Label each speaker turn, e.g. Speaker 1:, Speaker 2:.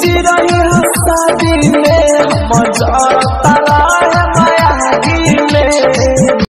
Speaker 1: चिरही शादी में मज़ा तला है माया में।